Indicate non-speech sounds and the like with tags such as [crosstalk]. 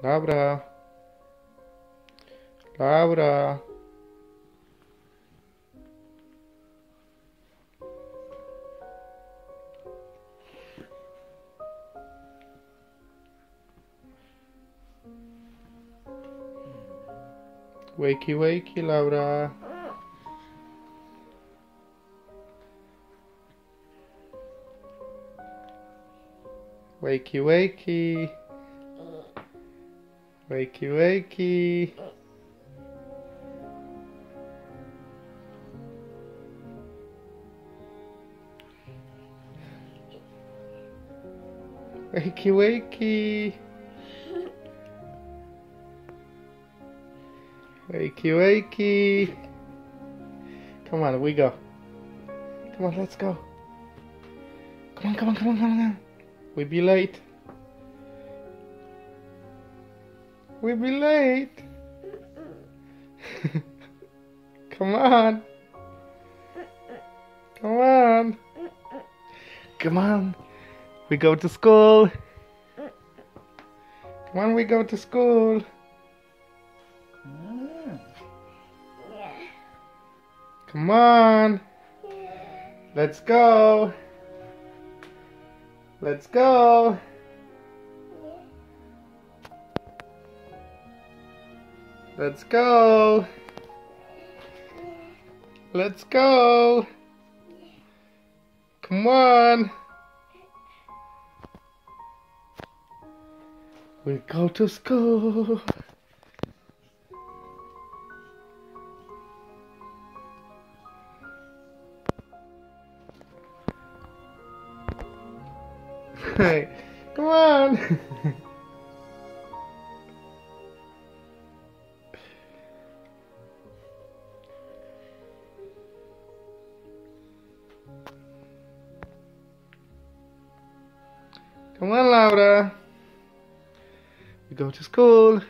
Laura. Laura. Wakey, wakey, Laura. Wakey, wakey. Wakey, wakey. Wakey, wakey. Wakey, wakey. Come on, we go. Come on, let's go. Come on, come on, come on, come on. We be late. We be late. [laughs] come on. Come on. Come on. We go to school. Come on, we go to school. Come on. Let's go. Let's go. Let's go. Let's go. Come on. We go to school. [laughs] Hey, come on. [laughs] Come on, Laura. We go to school.